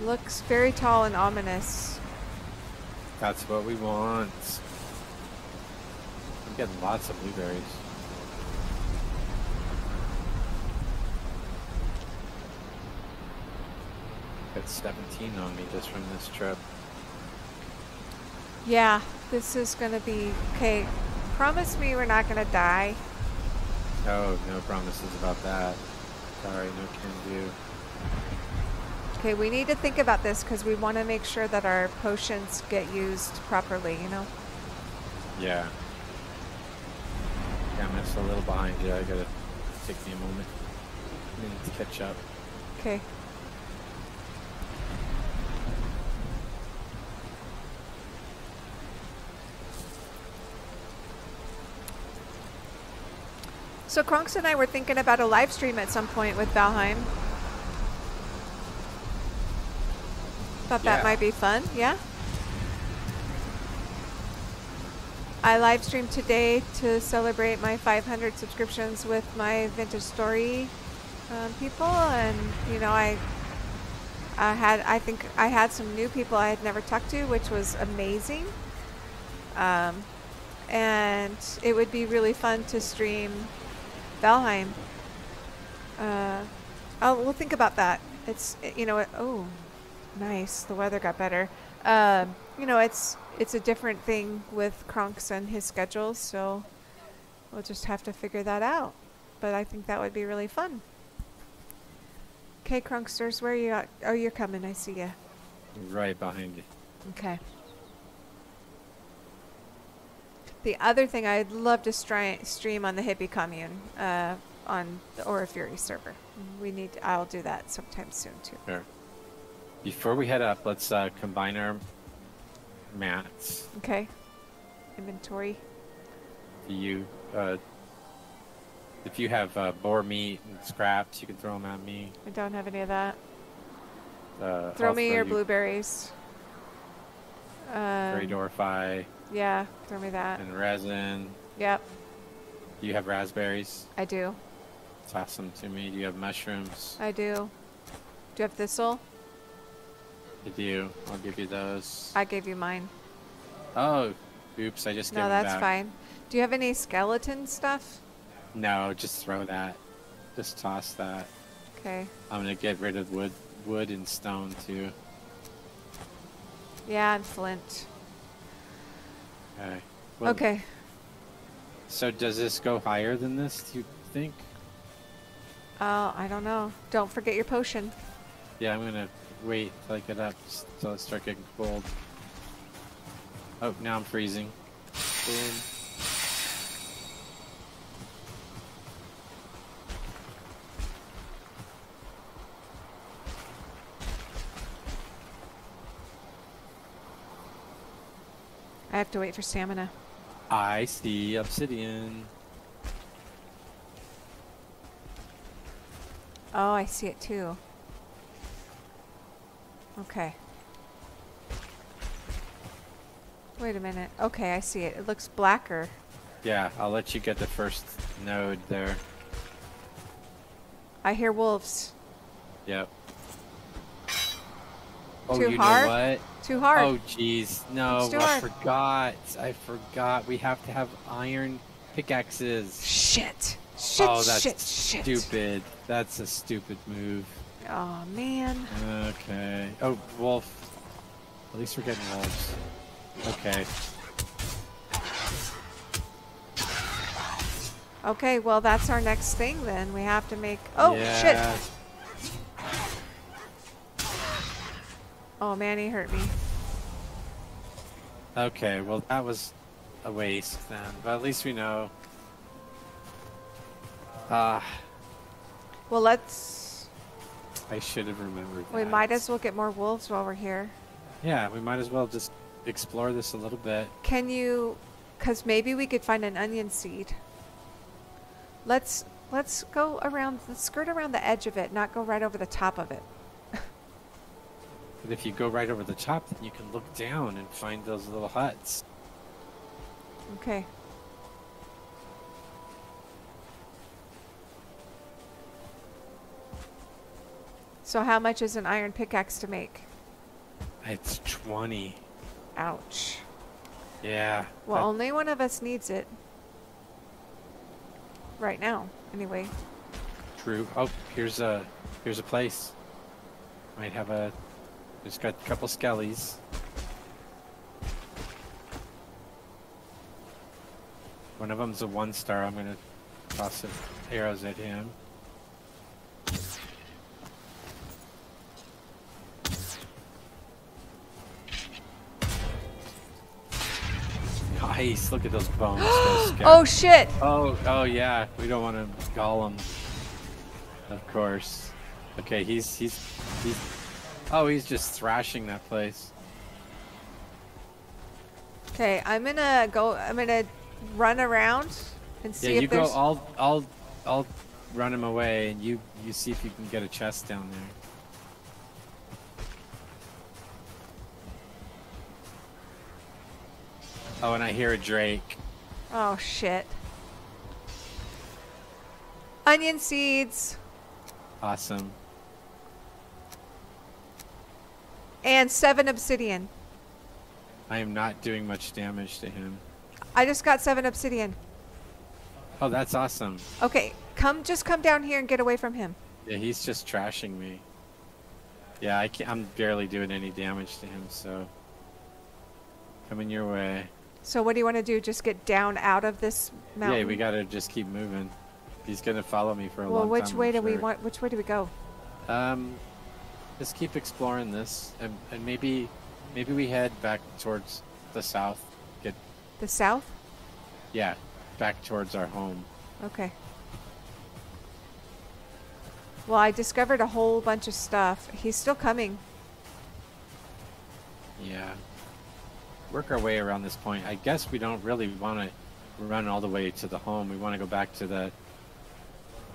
[SPEAKER 1] Looks very tall and ominous.
[SPEAKER 2] That's what we want. I'm getting lots of blueberries. Got 17 on me just from this trip.
[SPEAKER 1] Yeah, this is gonna be okay. Promise me we're not gonna die.
[SPEAKER 2] Oh, no promises about that. Sorry, no can do.
[SPEAKER 1] Okay, we need to think about this because we want to make sure that our potions get used properly. You know.
[SPEAKER 2] Yeah. Yeah, I'm just a little behind you. I gotta take me a moment. I need to catch up.
[SPEAKER 1] Okay. So Kronxx and I were thinking about a live stream at some point with Valheim. Thought that
[SPEAKER 2] Yeah.
[SPEAKER 1] might be fun, yeah? I live streamed today to celebrate my 500 subscriptions with my Vintage Story um, people, and you know, I I had I think I had some new people I had never talked to, which was amazing. Um, and it would be really fun to stream Valheim. Uh, oh, we'll think about that. It's you know it, oh, nice. The weather got better. Um, you know it's it's a different thing with Kronxx and his schedule, so we'll just have to figure that out. But I think that would be really fun. Okay, Crunksters, where are you at? Oh, you're coming. I see you.
[SPEAKER 2] Right behind you.
[SPEAKER 1] Okay. The other thing I'd love to stri- stream on the hippie commune uh, on the Aura Fury server. We need. I'll do that sometime soon too.
[SPEAKER 2] Sure. Before we head up, let's uh, combine our mats.
[SPEAKER 1] Okay. Inventory.
[SPEAKER 2] Do you, uh, If you have uh, boar meat and scraps, you can throw them at me.
[SPEAKER 1] I don't have any of that.
[SPEAKER 2] Uh,
[SPEAKER 1] Throw
[SPEAKER 2] I'll
[SPEAKER 1] me your
[SPEAKER 2] you
[SPEAKER 1] blueberries. Um,
[SPEAKER 2] Greydorify
[SPEAKER 1] yeah, throw me that.
[SPEAKER 2] and resin.
[SPEAKER 1] Yep,
[SPEAKER 2] Do you have raspberries?
[SPEAKER 1] I do.
[SPEAKER 2] Toss them to me. Do you have mushrooms?
[SPEAKER 1] I do. Do you have thistle?
[SPEAKER 2] I do. I'll give you those.
[SPEAKER 1] I gave you mine.
[SPEAKER 2] Oh, oops! I just gave
[SPEAKER 1] No, that's fine. Do you have any skeleton stuff?
[SPEAKER 2] No, just throw that. Just toss that.
[SPEAKER 1] Okay.
[SPEAKER 2] I'm gonna get rid of wood, wood and stone too.
[SPEAKER 1] Yeah, and flint.
[SPEAKER 2] Okay. Well,
[SPEAKER 1] okay.
[SPEAKER 2] So does this go higher than this? Do you think?
[SPEAKER 1] Oh, I don't know. Don't forget your potion.
[SPEAKER 2] Yeah, I'm gonna wait till I get up till it start getting cold. Oh, now I'm freezing. Boom.
[SPEAKER 1] I have to wait for stamina.
[SPEAKER 2] I see obsidian.
[SPEAKER 1] Oh, I see it too. Okay. Wait a minute. Okay, I see it. It looks blacker.
[SPEAKER 2] Yeah, I'll let you get the first node there.
[SPEAKER 1] I hear wolves.
[SPEAKER 2] Yep. Oh,
[SPEAKER 1] Too
[SPEAKER 2] you
[SPEAKER 1] hard?
[SPEAKER 2] know what?
[SPEAKER 1] Too hard.
[SPEAKER 2] Oh, jeez. No, I forgot. I forgot. We have to have iron pickaxes.
[SPEAKER 1] Shit. Shit,
[SPEAKER 2] oh, that's
[SPEAKER 1] shit, shit.
[SPEAKER 2] stupid. That's a stupid move.
[SPEAKER 1] Oh, man.
[SPEAKER 2] Okay. Oh, wolf. At least we're getting wolves. Okay.
[SPEAKER 1] Okay, well, that's our next thing then. We have to make. Oh,
[SPEAKER 2] yeah.
[SPEAKER 1] shit. Oh, man, he hurt me.
[SPEAKER 2] Okay, well, that was a waste then. But at least we know. Ah,
[SPEAKER 1] Well, let's.
[SPEAKER 2] I should have remembered
[SPEAKER 1] We
[SPEAKER 2] that.
[SPEAKER 1] might as well get more wolves while we're here.
[SPEAKER 2] Yeah, we might as well just explore this a little bit.
[SPEAKER 1] Can you. Because maybe we could find an onion seed. Let's. Let's go around, let's skirt around the edge of it, not go right over the top of it.
[SPEAKER 2] But if you go right over the top, then you can look down and find those little huts.
[SPEAKER 1] Okay. So, how much is an iron pickaxe to make?
[SPEAKER 2] It's 20.
[SPEAKER 1] Ouch.
[SPEAKER 2] Yeah.
[SPEAKER 1] Well, only one of us needs it. Right now, anyway.
[SPEAKER 2] True. Oh, here's a here's a place. Might have a. Just got a couple skellies. One of them's a one star. I'm gonna toss some arrows at him. Nice. Look at those bones. those
[SPEAKER 1] Oh shit!
[SPEAKER 2] Oh, oh yeah. We don't want to gall him. Of course. Okay, he's he's he's. Oh, he's just thrashing that place.
[SPEAKER 1] Okay, I'm gonna go. I'm gonna run around and see
[SPEAKER 2] yeah,
[SPEAKER 1] if
[SPEAKER 2] you go. I'll I'll I'll run him away, and you you see if you can get a chest down there. Oh, and I hear a drake.
[SPEAKER 1] Oh shit! Onion seeds
[SPEAKER 2] Awesome.
[SPEAKER 1] And seven obsidian.
[SPEAKER 2] I am not doing much damage to him.
[SPEAKER 1] I just got seven obsidian.
[SPEAKER 2] Oh, that's awesome.
[SPEAKER 1] Okay, come, just come down here and get away from him.
[SPEAKER 2] Yeah, he's just trashing me. Yeah, I can't, I'm barely doing any damage to him, so coming your way.
[SPEAKER 1] So what do you want to do? Just get down out of this mountain?
[SPEAKER 2] Yeah, we gotta just keep moving. He's gonna follow me for a
[SPEAKER 1] Well,
[SPEAKER 2] long
[SPEAKER 1] which
[SPEAKER 2] time.
[SPEAKER 1] way
[SPEAKER 2] I'm
[SPEAKER 1] do we want? Which way do we go?
[SPEAKER 2] Um, just keep exploring this, and, and maybe, maybe we head back towards the south. Get
[SPEAKER 1] The south?
[SPEAKER 2] yeah, back towards our home.
[SPEAKER 1] Okay. Well, I discovered a whole bunch of stuff. He's still coming.
[SPEAKER 2] Yeah. Work our way around this point. I guess we don't really want to run all the way to the home. We want to go back to the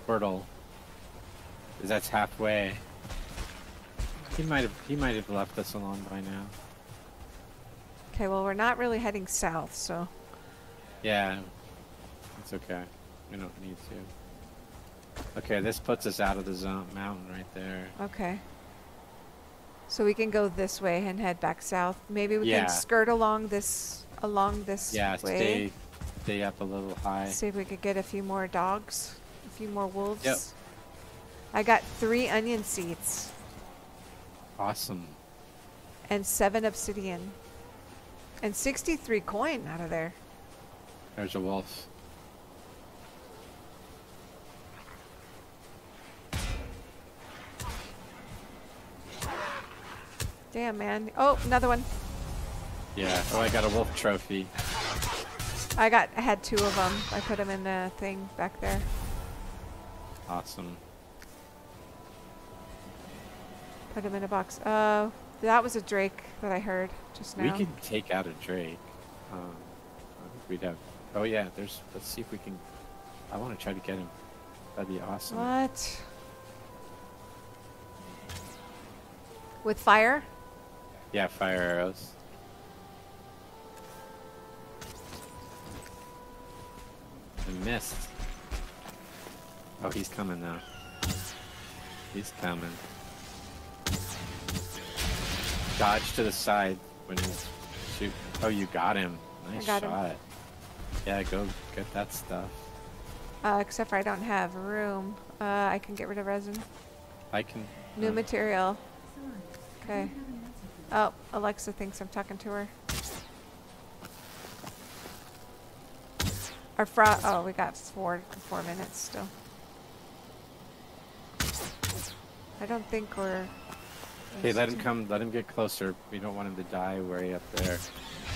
[SPEAKER 2] portal. Cause that's halfway. He might have he might have left us alone by now.
[SPEAKER 1] Okay, well, we're not really heading south, so.
[SPEAKER 2] Yeah. It's okay. We don't need to. Okay, this puts us out of the zone mountain right there.
[SPEAKER 1] Okay. So we can go this way and head back south. Maybe we
[SPEAKER 2] Yeah.
[SPEAKER 1] can skirt along this along this
[SPEAKER 2] Yeah,
[SPEAKER 1] way.
[SPEAKER 2] stay stay up a little high.
[SPEAKER 1] See if we could get a few more dogs, a few more wolves.
[SPEAKER 2] Yep.
[SPEAKER 1] I got three onion seeds
[SPEAKER 2] Awesome.
[SPEAKER 1] and seven obsidian and 63 coin out of there.
[SPEAKER 2] There's a wolf.
[SPEAKER 1] Damn, man. Oh, another one.
[SPEAKER 2] Yeah. Oh, I got a wolf trophy.
[SPEAKER 1] I got, I had two of them. I put them in the thing back there.
[SPEAKER 2] Awesome.
[SPEAKER 1] Put them in a box. Uh, that was a drake that I heard just now.
[SPEAKER 2] We could take out a drake. Um, I think we'd have. Oh yeah. There's. Let's see if we can. I want to try to get him. That'd be awesome.
[SPEAKER 1] What? With fire?
[SPEAKER 2] Yeah, fire arrows. I missed. Oh, he's coming now. He's coming. Dodge to the side when you shoot. Oh, you got him. Nice
[SPEAKER 1] got him.
[SPEAKER 2] shot. Yeah, go get that stuff.
[SPEAKER 1] Uh, except for I don't have room. Uh, I can get rid of resin.
[SPEAKER 2] I can.
[SPEAKER 1] New
[SPEAKER 2] um,
[SPEAKER 1] material. Okay. Oh, Alexa thinks I'm talking to her. Our fro- oh, we got four four minutes still. I don't think we're.
[SPEAKER 2] Hey, let him come. Let him get closer. We don't want him to die way up there.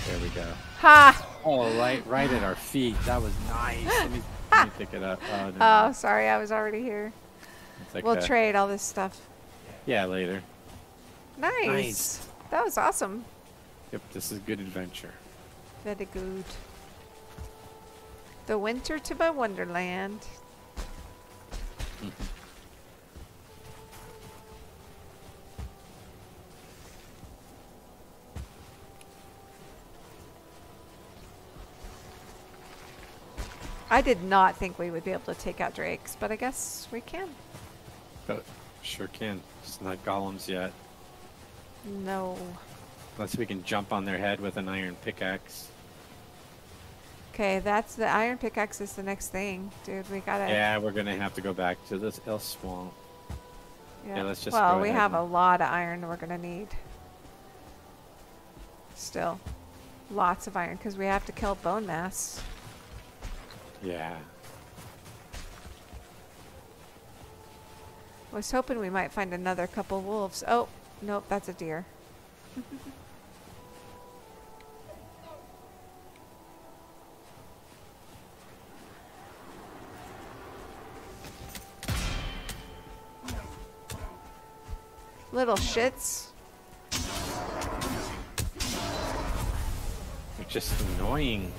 [SPEAKER 2] There we go.
[SPEAKER 1] Ha!
[SPEAKER 2] Oh, right, right at our feet. That was nice. Let me, let me pick it up. Oh, no,
[SPEAKER 1] Oh, sorry, I was already here.
[SPEAKER 2] like
[SPEAKER 1] We'll
[SPEAKER 2] that.
[SPEAKER 1] trade all this stuff.
[SPEAKER 2] Yeah, later.
[SPEAKER 1] Nice.
[SPEAKER 2] Nice.
[SPEAKER 1] That was awesome.
[SPEAKER 2] Yep, this is a good adventure.
[SPEAKER 1] Very good. The winter to my wonderland. I did not think we would be able to take out drakes, but I guess we can.
[SPEAKER 2] But sure can. Just not golems yet.
[SPEAKER 1] No.
[SPEAKER 2] Unless we can jump on their head with an iron pickaxe.
[SPEAKER 1] Okay, that's the iron pickaxe is the next thing, dude. We gotta.
[SPEAKER 2] Yeah, we're gonna have to go back to this ill swamp. yeah, let's just
[SPEAKER 1] Well, we have a lot of iron we're gonna need. Still, lots of iron because we have to kill Bonemass.
[SPEAKER 2] Yeah.
[SPEAKER 1] Was hoping we might find another couple wolves. Oh, nope, that's a deer. Little shits.
[SPEAKER 2] They're just annoying.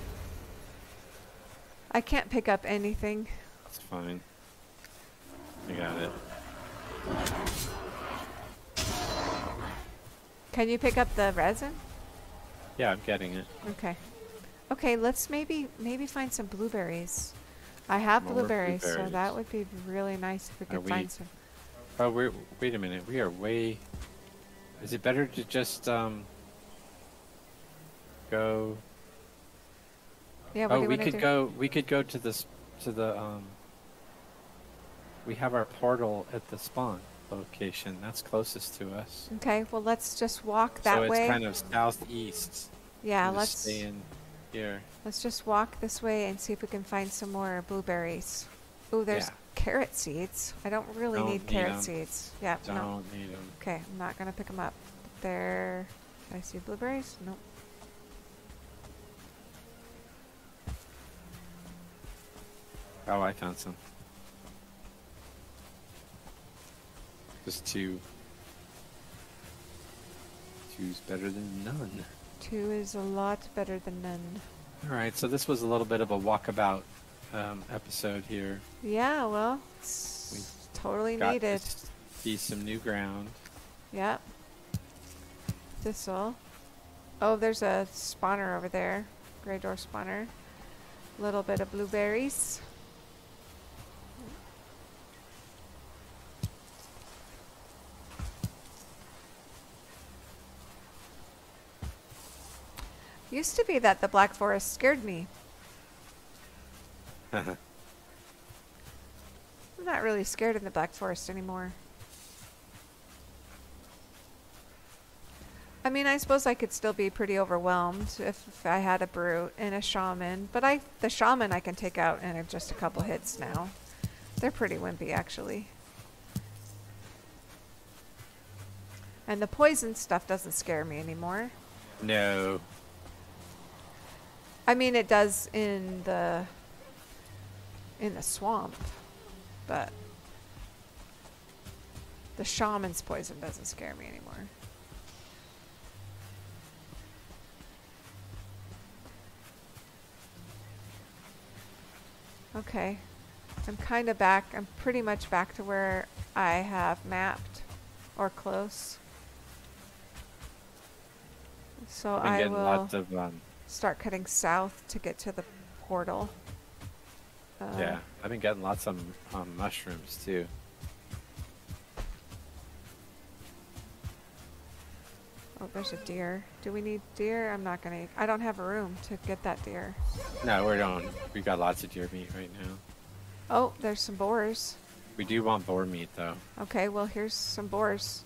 [SPEAKER 1] I can't pick up anything.
[SPEAKER 2] It's fine. I got it.
[SPEAKER 1] Can you pick up the resin?
[SPEAKER 2] Yeah, I'm getting it.
[SPEAKER 1] Okay. Okay, let's maybe maybe find some blueberries. I have
[SPEAKER 2] More
[SPEAKER 1] blueberries, so that would be really nice if we
[SPEAKER 2] Are
[SPEAKER 1] could find
[SPEAKER 2] we-
[SPEAKER 1] some.
[SPEAKER 2] Oh, we're, wait a minute. We are way. Is it better to just um go?
[SPEAKER 1] Yeah,
[SPEAKER 2] oh, we could
[SPEAKER 1] do?
[SPEAKER 2] go. We could go to this to the um. We have our portal at the spawn location. That's closest to us.
[SPEAKER 1] Okay, well let's just walk that way.
[SPEAKER 2] so it's
[SPEAKER 1] way.
[SPEAKER 2] kind of southeast.
[SPEAKER 1] yeah, let's
[SPEAKER 2] stay in here.
[SPEAKER 1] let's just walk this way and see if we can find some more blueberries. Ooh, there's
[SPEAKER 2] Yeah.
[SPEAKER 1] carrot seeds. I don't really
[SPEAKER 2] Don't
[SPEAKER 1] need
[SPEAKER 2] need
[SPEAKER 1] carrot
[SPEAKER 2] 'em.
[SPEAKER 1] seeds. Yeah,
[SPEAKER 2] Don't
[SPEAKER 1] no.
[SPEAKER 2] need them.
[SPEAKER 1] Okay, I'm not gonna pick them up. There. Can I see blueberries? Nope.
[SPEAKER 2] Oh, I found some. Just two. Two's better than none.
[SPEAKER 1] Two is a lot better than none.
[SPEAKER 2] All right, so this was a little bit of a walkabout um, episode here.
[SPEAKER 1] Yeah, well, it's totally needed.
[SPEAKER 2] to see some new ground.
[SPEAKER 1] Yep. Thistle. Oh, there's a spawner over there. Greydwarf spawner. A little bit of blueberries. Used to be that the Black Forest scared me. I'm not really scared in the Black Forest anymore. I mean, I suppose I could still be pretty overwhelmed if, if I had a brute and a shaman, but I the shaman I can take out in just a couple hits now. They're pretty wimpy actually. And the poison stuff doesn't scare me anymore.
[SPEAKER 2] no.
[SPEAKER 1] I mean, it does in the in the swamp, but the shaman's poison doesn't scare me anymore. Okay. I'm kind of back. I'm pretty much back to where I have mapped or close. So I
[SPEAKER 2] getting
[SPEAKER 1] will
[SPEAKER 2] lots of um,
[SPEAKER 1] start cutting south to get to the portal. Uh,
[SPEAKER 2] yeah. I've been getting lots of um, mushrooms too.
[SPEAKER 1] Oh, there's a deer. Do we need deer? I'm not gonna. I don't have a room to get that deer.
[SPEAKER 2] No, we don't. We got lots of deer meat right now.
[SPEAKER 1] Oh, there's some boars.
[SPEAKER 2] We do want boar meat though.
[SPEAKER 1] Okay, well here's some boars.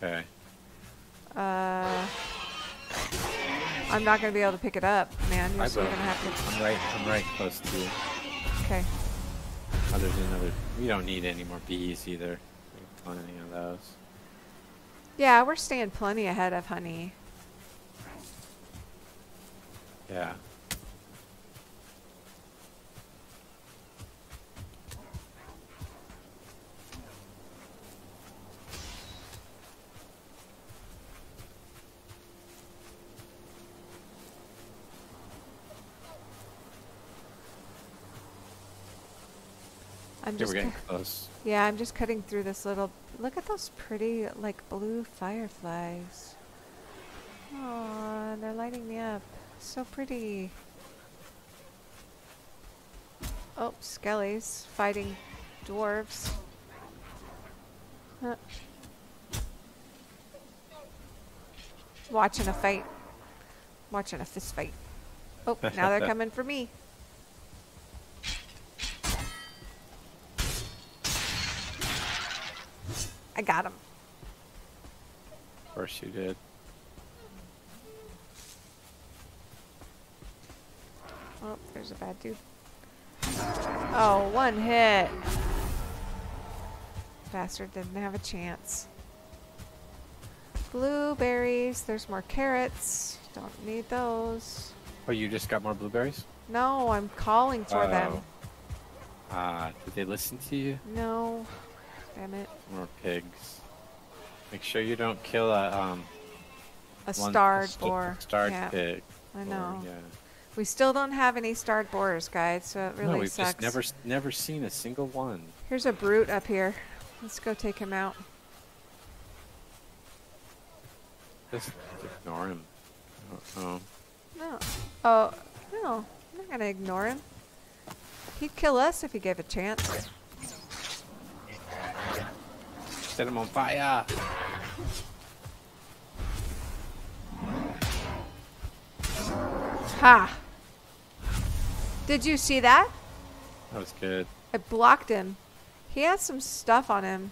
[SPEAKER 2] Okay.
[SPEAKER 1] Uh, I'm not gonna be able to pick it up, man. You're
[SPEAKER 2] I
[SPEAKER 1] still
[SPEAKER 2] going
[SPEAKER 1] to have to...
[SPEAKER 2] I'm right. I'm right close to you.
[SPEAKER 1] Okay.
[SPEAKER 2] Oh, there's another. We don't need any more bees either. We don't want any of those.
[SPEAKER 1] Yeah, we're staying plenty ahead of honey.
[SPEAKER 2] Yeah.
[SPEAKER 1] I'm
[SPEAKER 2] Yeah,
[SPEAKER 1] just.
[SPEAKER 2] getting close.
[SPEAKER 1] yeah, I'm just cutting through this little. Look at those pretty, like blue fireflies. Oh, they're lighting me up. So pretty. Oh, skellies fighting dwarves. Huh. Watching a fight. Watching a fist fight. Oh, now they're coming for me. I got him.
[SPEAKER 2] Of course you did.
[SPEAKER 1] Oh, there's a bad dude. Oh, one hit. Bastard didn't have a chance. Blueberries. There's more carrots. Don't need those.
[SPEAKER 2] Oh, you just got more blueberries?
[SPEAKER 1] No, I'm calling for them.
[SPEAKER 2] Oh. Ah, did they listen to you?
[SPEAKER 1] No. Damn it.
[SPEAKER 2] More pigs. Make sure you don't kill a um
[SPEAKER 1] A starred
[SPEAKER 2] sta-
[SPEAKER 1] boar.
[SPEAKER 2] Starred
[SPEAKER 1] yeah,
[SPEAKER 2] pig.
[SPEAKER 1] I know.
[SPEAKER 2] yeah.
[SPEAKER 1] We still don't have any starred boars, guys, so it really
[SPEAKER 2] no, we've
[SPEAKER 1] sucks.
[SPEAKER 2] just never never seen a single one.
[SPEAKER 1] Here's a brute up here. Let's go take him out.
[SPEAKER 2] Just ignore him. Oh.
[SPEAKER 1] No. Oh, no. I'm not gonna ignore him. He'd kill us if he gave a chance.
[SPEAKER 2] Set him on fire!
[SPEAKER 1] Ha! Did you see that?
[SPEAKER 2] That was good.
[SPEAKER 1] I blocked him. He has some stuff on him.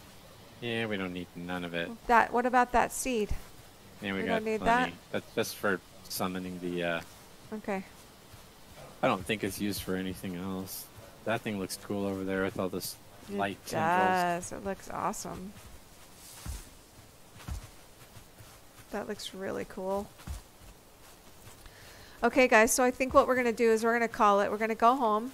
[SPEAKER 2] Yeah, we don't need none of it.
[SPEAKER 1] That. What about that seed?
[SPEAKER 2] Yeah, we,
[SPEAKER 1] We
[SPEAKER 2] got
[SPEAKER 1] don't need
[SPEAKER 2] plenty. That's just for summoning the. uh
[SPEAKER 1] Okay.
[SPEAKER 2] I don't think it's used for anything else. That thing looks cool over there with all this
[SPEAKER 1] It
[SPEAKER 2] light tendrils.
[SPEAKER 1] does. It looks awesome. That looks really cool. Okay, guys, so I think what we're going to do is we're going to call it. We're going to go home.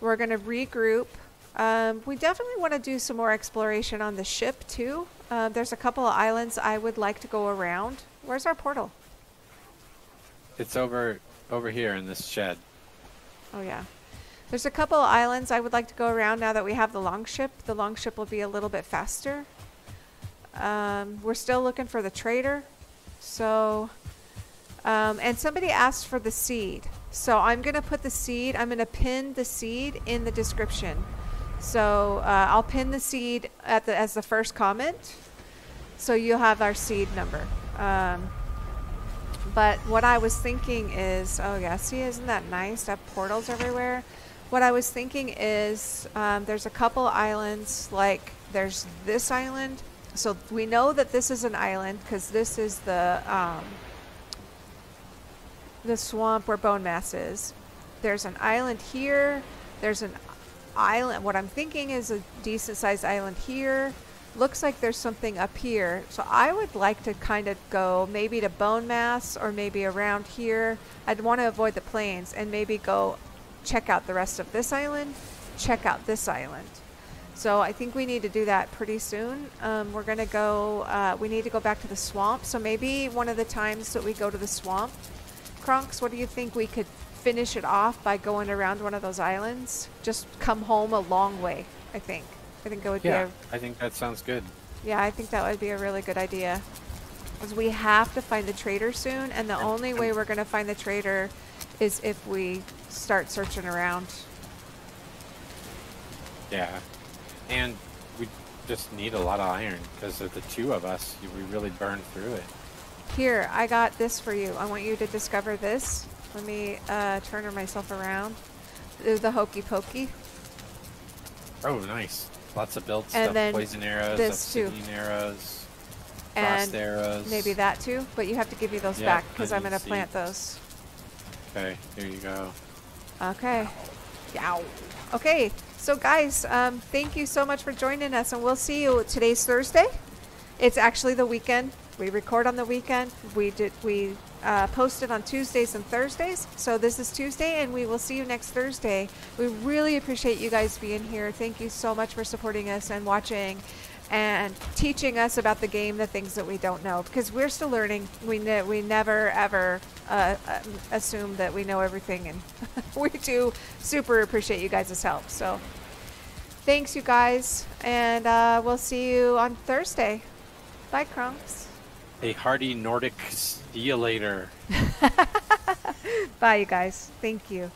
[SPEAKER 1] We're going to regroup. Um, we definitely want to do some more exploration on the ship, too. Uh, there's a couple of islands I would like to go around. Where's our portal?
[SPEAKER 2] It's over over here in this shed.
[SPEAKER 1] Oh, yeah. There's a couple of islands I would like to go around now that we have the longship. The longship will be a little bit faster. Um, we're still looking for the trader. So, um, and somebody asked for the seed. So I'm going to put the seed, I'm going to pin the seed in the description. So uh, I'll pin the seed at the, as the first comment. So you'll have our seed number. Um, but what I was thinking is, oh yeah, see, isn't that nice to have portals everywhere? What I was thinking is, um, there's a couple islands, like there's this island. So we know that this is an island because this is the um, the swamp where Bonemass is. There's an island here. There's an island. What I'm thinking is a decent sized island here. Looks like there's something up here. So I would like to kind of go maybe to Bonemass or maybe around here. I'd want to avoid the plains and maybe go check out the rest of this island, check out this island. So I think we need to do that pretty soon. Um, we're going to go, uh, we need to go back to the swamp. So maybe one of the times that we go to the swamp, Kronxx, what do you think we could finish it off by going around one of those islands? Just come home a long way, I think. I think it would
[SPEAKER 2] Yeah,
[SPEAKER 1] be a,
[SPEAKER 2] I think that sounds good.
[SPEAKER 1] yeah, I think that would be a really good idea. Because we have to find the trader soon, and the only way we're going to find the trader is if we start searching around.
[SPEAKER 2] Yeah, and we just need a lot of iron because of the two of us. We really burn through it.
[SPEAKER 1] Here, I got this for you. I want you to discover this. Let me uh, turn myself around. The hokey pokey.
[SPEAKER 2] Oh, nice. Lots of build
[SPEAKER 1] And
[SPEAKER 2] stuff.
[SPEAKER 1] then
[SPEAKER 2] Poison arrows,
[SPEAKER 1] this too.
[SPEAKER 2] obsidian arrows,
[SPEAKER 1] And
[SPEAKER 2] frost arrows.
[SPEAKER 1] maybe that too, but you have to give me those
[SPEAKER 2] Yeah,
[SPEAKER 1] back because I'm going to plant those.
[SPEAKER 2] Okay, here you go.
[SPEAKER 1] Okay. Yow. Okay, so guys, um, thank you so much for joining us, and we'll see you. Today's Thursday. It's actually the weekend. We record on the weekend. We did we uh, posted on Tuesdays and Thursdays. So this is Tuesday, and we will see you next Thursday. We really appreciate you guys being here. Thank you so much for supporting us and watching. And teaching us about the game, the things that we don't know, because we're still learning. We ne- we never ever uh, uh, assume that we know everything, and we do super appreciate you guys' help. So, thanks, you guys, and uh, we'll see you on Thursday. Bye, Kronxx.
[SPEAKER 2] A hearty Nordic see you later.
[SPEAKER 1] Bye, you guys. Thank you.